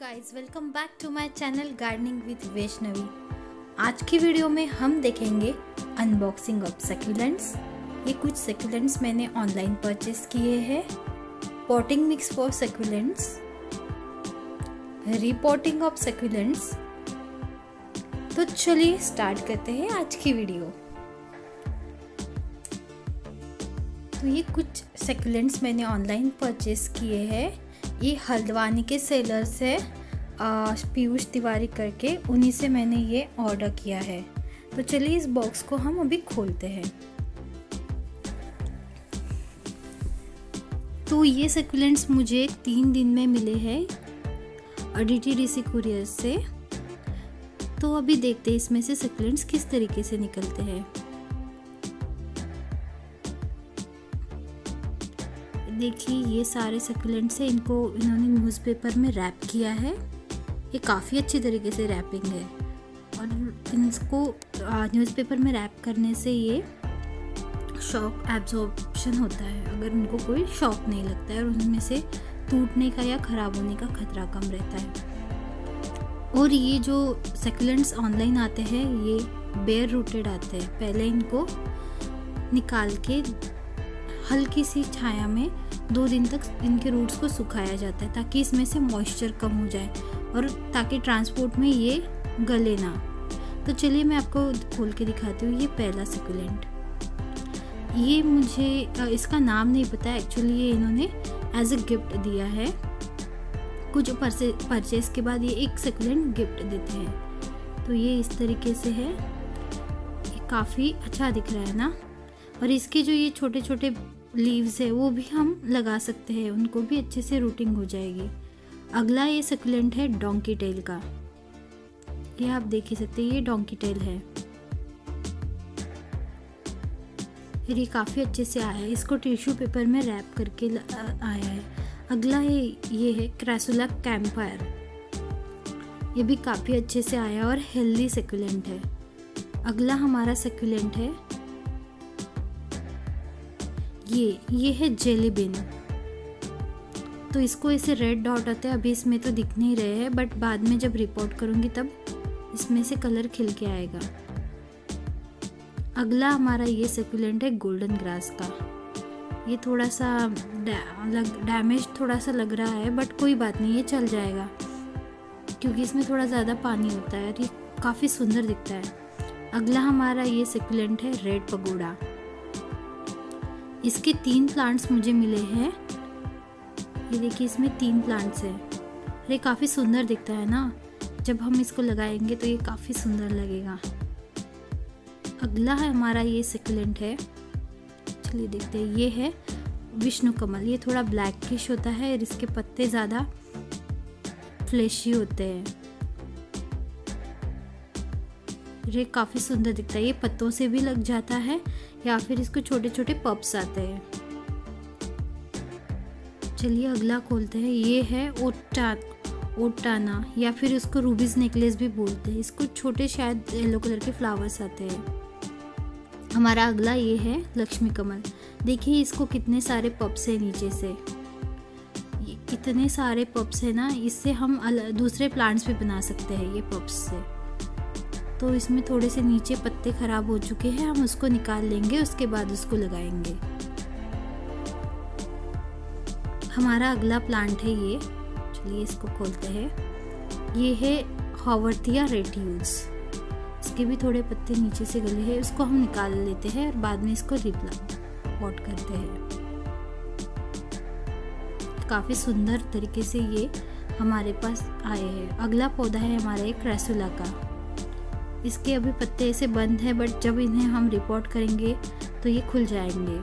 Guys welcome back to my channel gardening with Vaishnavi आज की video में हम देखेंगे अनबॉक्सिंग ऑफ़ सेक्यूलेंट्स ये कुछ सेक्यूलेंट्स मैंने ऑनलाइन परचेस किए हैं। Potting mix for succulents repotting of succulents तो चलिए स्टार्ट करते हैं आज की वीडियो तो ये कुछ सेक्यूलेंट्स मैंने ऑनलाइन परचेस किए हैं। ये हल्द्वानी के सेलर से पीयूष तिवारी करके, उन्हीं से मैंने ये ऑर्डर किया है। तो चलिए इस बॉक्स को हम अभी खोलते हैं। तो ये सेकुलेंट्स मुझे तीन दिन में मिले हैं डी टी डी कुरियर से। तो अभी देखते हैं इसमें से सेकुलेंट्स किस तरीके से निकलते हैं। देखिए, ये सारे सकुलेंट्स हैं, इनको इन्होंने न्यूज़पेपर में रैप किया है। ये काफ़ी अच्छी तरीके से रैपिंग है। और इनको न्यूज़पेपर में रैप करने से ये शॉक एब्जॉर्बशन होता है। अगर उनको कोई शॉक नहीं लगता है और उनमें से टूटने का या ख़राब होने का खतरा कम रहता है। और ये जो सेकुलेंट्स ऑनलाइन आते हैं, ये बेयर रूटेड आते हैं। पहले इनको निकाल के हल्की सी छाया में दो दिन तक इनके रूट्स को सुखाया जाता है ताकि इसमें से मॉइस्चर कम हो जाए और ताकि ट्रांसपोर्ट में ये गले ना तो चलिए मैं आपको खोल के दिखाती हूँ, ये पहला सिकुलेंट ये मुझे इसका नाम नहीं पता एक्चुअली ये इन्होंने एज अ गिफ्ट दिया है। कुछ परचेज के बाद ये एक सेकुलेंट गिफ्ट देते हैं। तो ये इस तरीके से है। काफ़ी अच्छा दिख रहा है ना? और इसके जो ये छोटे छोटे लीव्स है, वो भी हम लगा सकते हैं, उनको भी अच्छे से रूटिंग हो जाएगी। अगला ये सकुलेंट है डोंकी टेल का। ये आप देख ही सकते हैं, ये डोंकी टेल है। फिर ये काफ़ी अच्छे से आया है, इसको टिश्यू पेपर में रैप करके आया है। अगला है ये है क्रैसुला कैम्पायर ये भी काफ़ी अच्छे से आया और हेल्दी सेकुलेंट है। अगला हमारा सेकुलेंट है ये ये है जेली बिन तो इसको ऐसे रेड डॉट आते हैं, अभी इसमें तो दिख नहीं रहे हैं बट बाद में जब रिपोर्ट करूँगी तब इसमें से कलर खिल के आएगा। अगला हमारा ये सेकुलेंट है गोल्डन ग्रास का। ये थोड़ा सा लग डैमेज थोड़ा सा लग रहा है बट कोई बात नहीं, ये चल जाएगा। क्योंकि इसमें थोड़ा ज़्यादा पानी होता है और ये काफ़ी सुंदर दिखता है। अगला हमारा ये सेकुलेंट है रेड पगोड़ा इसके तीन प्लांट्स मुझे मिले हैं। ये देखिए, इसमें तीन प्लांट्स हैं। अरे, काफ़ी सुंदर दिखता है ना? जब हम इसको लगाएँगे तो ये काफ़ी सुंदर लगेगा। अगला है हमारा ये सिकुलेंट है। चलिए देखते हैं। ये है विष्णु कमल ये थोड़ा ब्लैक ब्लैकिश होता है और इसके पत्ते ज़्यादा फ्लैशी होते हैं। ये काफ़ी सुंदर दिखता है। ये पत्तों से भी लग जाता है। या फिर इसको छोटे छोटे पप्स आते हैं। चलिए अगला खोलते हैं। ये है ओटा, ओटाना या फिर इसको रूबीज नेकलेस भी बोलते हैं। इसको छोटे शायद येलो कलर के फ्लावर्स आते हैं। हमारा अगला ये है लक्ष्मी कमल देखिए इसको कितने सारे पप्स हैं नीचे से। कितने सारे पप्स हैं ना, इससे हम दूसरे प्लांट्स भी बना सकते हैं ये पप्स से। तो इसमें थोड़े से नीचे पत्ते ख़राब हो चुके हैं, हम उसको निकाल लेंगे, उसके बाद उसको लगाएँगे। हमारा अगला प्लांट है ये। चलिए इसको खोलते हैं। ये है हॉवर्थिया रेटियूज इसके भी थोड़े पत्ते नीचे से गले हैं उसको हम निकाल लेते हैं और बाद में इसको रिप्ला पॉट करते हैं। काफ़ी सुंदर तरीके से ये हमारे पास आए हैं। अगला पौधा है हमारे क्रेसुला का। इसके अभी पत्ते ऐसे बंद हैं बट जब इन्हें हम रिपोर्ट करेंगे तो ये खुल जाएँगे।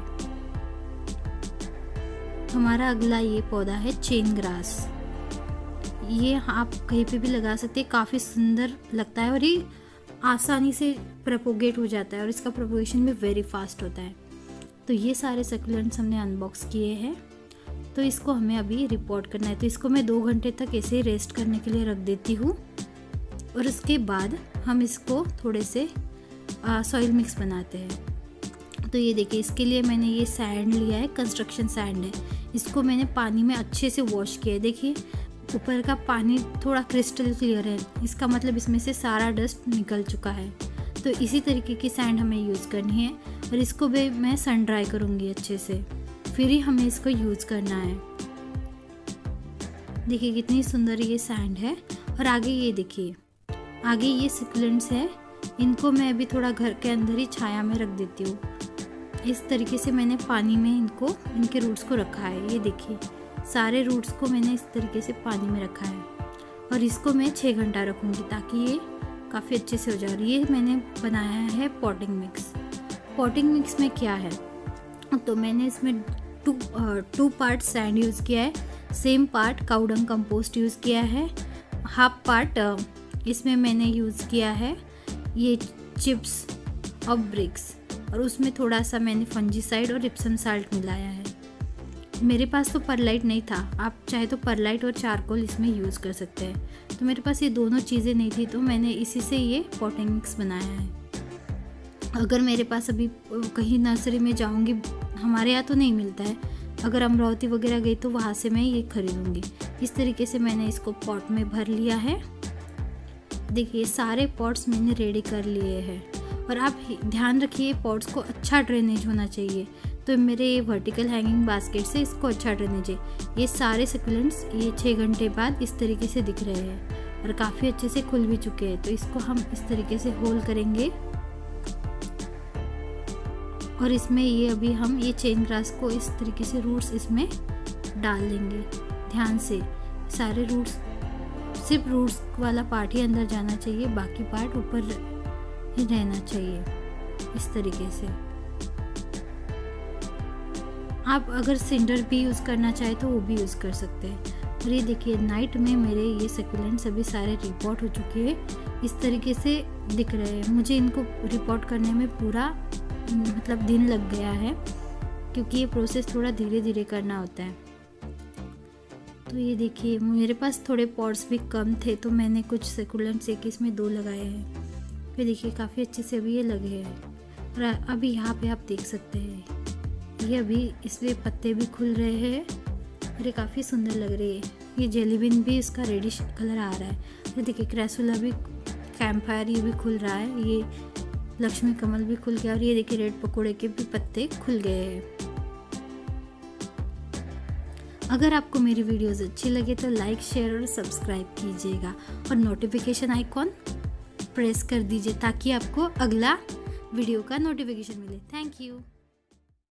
हमारा अगला ये पौधा है चेन ग्रास। ये आप कहीं पे भी लगा सकते हैं, काफ़ी सुंदर लगता है और ये आसानी से प्रपोगेट हो जाता है और इसका प्रपोगेशन भी वेरी फास्ट होता है। तो ये सारे सकुलेंट्स हमने अनबॉक्स किए हैं। तो इसको हमें अभी रिपोर्ट करना है। तो इसको मैं दो घंटे तक ऐसे रेस्ट करने के लिए रख देती हूँ और उसके बाद हम इसको थोड़े से सॉइल मिक्स बनाते हैं। तो ये देखिए, इसके लिए मैंने ये सैंड लिया है कंस्ट्रक्शन सैंड है। इसको मैंने पानी में अच्छे से वॉश किया है। देखिए, ऊपर का पानी थोड़ा क्रिस्टल क्लियर है। इसका मतलब इसमें से सारा डस्ट निकल चुका है। तो इसी तरीके की सैंड हमें यूज़ करनी है और इसको भी मैं सन ड्राई करूँगी अच्छे से। फिर ही हमें इसको यूज़ करना है। देखिए, कितनी सुंदर ये सैंड है। और आगे ये देखिए। आगे ये सिकलेंट्स है। इनको मैं अभी थोड़ा घर के अंदर ही छाया में रख देती हूँ। इस तरीके से मैंने पानी में इनको, इनके रूट्स को रखा है। ये देखिए, सारे रूट्स को मैंने इस तरीके से पानी में रखा है। और इसको मैं छः घंटा रखूँगी ताकि ये काफ़ी अच्छे से हो जाए। ये मैंने बनाया है पॉटिंग मिक्स पॉटिंग मिक्स में क्या है? तो मैंने इसमें two two part sand use किया है। Same part cowdung compost use किया है। हाफ़ पार्ट इसमें मैंने यूज़ किया है ये चिप्स और ब्रिक्स। और उसमें थोड़ा सा मैंने फंजीसाइड और रिप्सम साल्ट मिलाया है। मेरे पास तो परलाइट नहीं था। आप चाहे तो परलाइट और चारकोल इसमें यूज़ कर सकते हैं। तो मेरे पास ये दोनों चीज़ें नहीं थी तो मैंने इसी से ये पॉटिंग मिक्स बनाया है। अगर मेरे पास अभी कहीं नर्सरी में जाऊँगी, हमारे यहाँ तो नहीं मिलता है। अगर अमरावती वगैरह गई तो वहाँ से मैं ये खरीदूँगी। इस तरीके से मैंने इसको पॉट में भर लिया है। देखिए, सारे पॉट्स मैंने रेडी कर लिए हैं। और आप ध्यान रखिए पॉट्स को अच्छा ड्रेनेज होना चाहिए। तो मेरे ये वर्टिकल हैंगिंग बास्केट से इसको अच्छा ड्रेनेज है। ये सारे सकुलेंट्स ये छः घंटे बाद इस तरीके से दिख रहे हैं और काफ़ी अच्छे से खुल भी चुके हैं। तो इसको हम इस तरीके से होल करेंगे। और इसमें ये अभी हम, ये चेन ग्रास को इस तरीके से रूट्स इसमें डाल देंगे। ध्यान से, सारे रूट्स सिर्फ़ रूट्स वाला पार्ट ही अंदर जाना चाहिए, बाकी पार्ट ऊपर ही रहना चाहिए, इस तरीके से। आप अगर सिंडर भी यूज़ करना चाहे तो वो भी यूज़ कर सकते हैं। और ये देखिए, नाइट में मेरे ये सेकुलेंट्स सभी सारे रिपोर्ट हो चुके हैं। इस तरीके से दिख रहे हैं। मुझे इनको रिपोर्ट करने में पूरा मतलब दिन लग गया है, क्योंकि ये प्रोसेस थोड़ा धीरे धीरे करना होता है। तो ये देखिए, मेरे पास थोड़े पॉट्स भी कम थे तो मैंने कुछ सेकुलेंट्स एक इसमें दो लगाए हैं। फिर देखिए, काफ़ी अच्छे से अभी ये लगे हैं। और अभी यहाँ पे आप देख सकते हैं। ये अभी इसमें पत्ते भी खुल रहे हैं और ये काफ़ी सुंदर लग रही है। ये जेलीबिन भी इसका रेडिश कलर आ रहा है। ये देखिए क्रैसुला भी कैंप फायर ये भी खुल रहा है। ये लक्ष्मी कमल भी खुल गया और ये देखिए रेड पकौड़े के भी पत्ते खुल गए हैं। अगर आपको मेरी वीडियोस अच्छी लगे तो लाइक, शेयर और सब्सक्राइब कीजिएगा। और नोटिफिकेशन आइकॉन प्रेस कर दीजिए ताकि आपको अगला वीडियो का नोटिफिकेशन मिले। Thank you